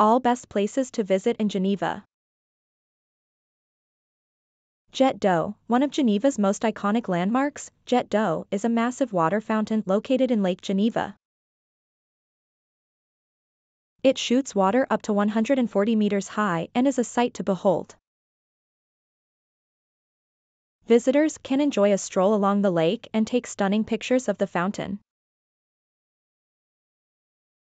All best places to visit in Geneva. Jet d'eau, one of Geneva's most iconic landmarks, Jet d'eau is a massive water fountain located in Lake Geneva. It shoots water up to 140 meters high and is a sight to behold. Visitors can enjoy a stroll along the lake and take stunning pictures of the fountain.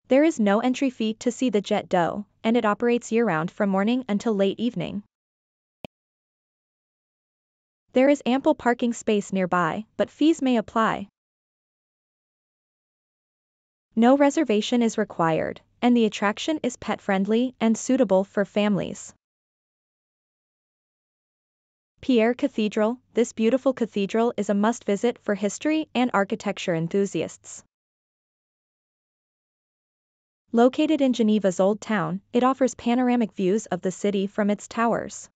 There is no entry fee to see the Jet d'eau, and it operates year-round from morning until late evening. There is ample parking space nearby, but fees may apply. No reservation is required, and the attraction is pet-friendly and suitable for families. Pierre Cathedral, this beautiful cathedral is a must-visit for history and architecture enthusiasts. Located in Geneva's Old Town, it offers panoramic views of the city from its towers.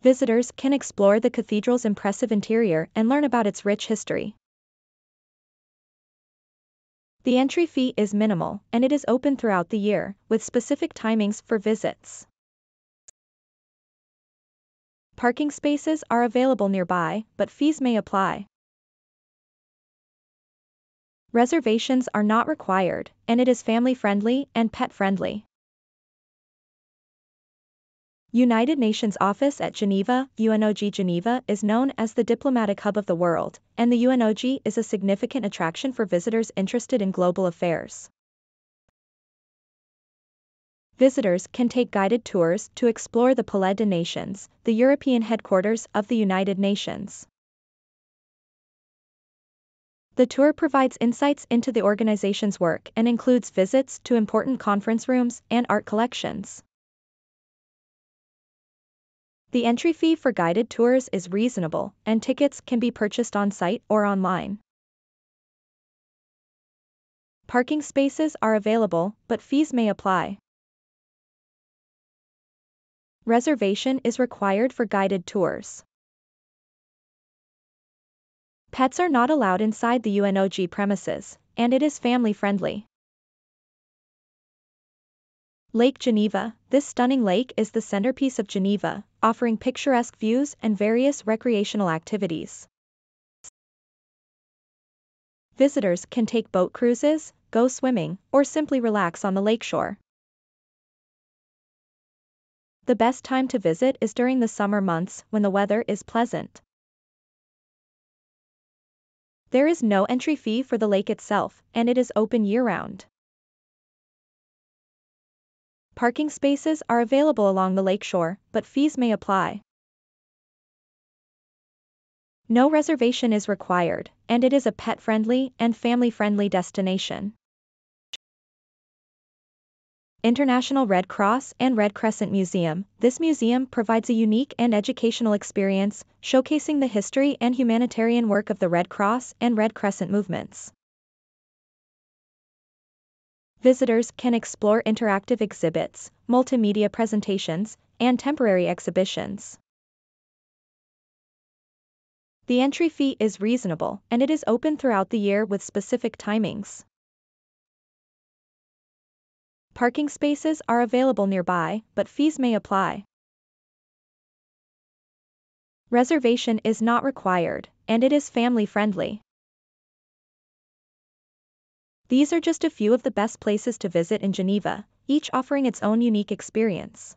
Visitors can explore the cathedral's impressive interior and learn about its rich history. The entry fee is minimal, and it is open throughout the year, with specific timings for visits. Parking spaces are available nearby, but fees may apply. Reservations are not required, and it is family-friendly and pet-friendly. United Nations Office at Geneva, UNOG Geneva is known as the diplomatic hub of the world, and the UNOG is a significant attraction for visitors interested in global affairs visitors can take guided tours to explore the Palais des Nations, the European headquarters of the United Nations. The tour provides insights into the organization's work and includes visits to important conference rooms and art collections. The entry fee for guided tours is reasonable, and tickets can be purchased on site or online. Parking spaces are available, but fees may apply. Reservation is required for guided tours. Pets are not allowed inside the UNOG premises, and it is family-friendly. Lake Geneva, this stunning lake is the centerpiece of Geneva, offering picturesque views and various recreational activities. Visitors can take boat cruises, go swimming, or simply relax on the lakeshore. The best time to visit is during the summer months when the weather is pleasant. There is no entry fee for the lake itself, and it is open year-round. Parking spaces are available along the lakeshore, but fees may apply. No reservation is required, and it is a pet-friendly and family-friendly destination. International Red Cross and Red Crescent Museum. This museum provides a unique and educational experience, showcasing the history and humanitarian work of the Red Cross and Red Crescent movements. Visitors can explore interactive exhibits, multimedia presentations, and temporary exhibitions. The entry fee is reasonable, and it is open throughout the year with specific timings. Parking spaces are available nearby, but fees may apply. Reservation is not required, and it is family-friendly. These are just a few of the best places to visit in Geneva, each offering its own unique experience.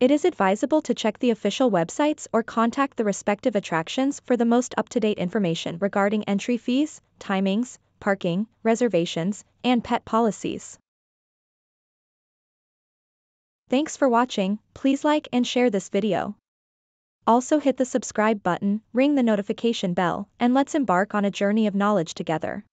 It is advisable to check the official websites or contact the respective attractions for the most up-to-date information regarding entry fees, timings, parking, reservations, and pet policies. Thanks for watching, please like and share this video. Also hit the subscribe button, ring the notification bell, and let's embark on a journey of knowledge together.